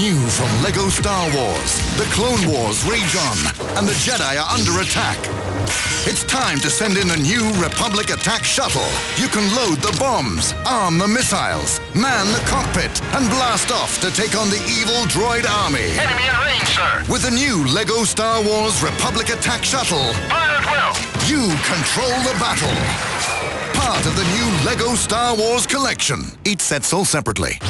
New from LEGO Star Wars, the Clone Wars rage on, and the Jedi are under attack. It's time to send in the new Republic attack shuttle. You can load the bombs, arm the missiles, man the cockpit, and blast off to take on the evil droid army. Enemy in range, sir. With the new LEGO Star Wars Republic attack shuttle, pilot will. you control the battle. Part of the new LEGO Star Wars collection. Each set sold separately.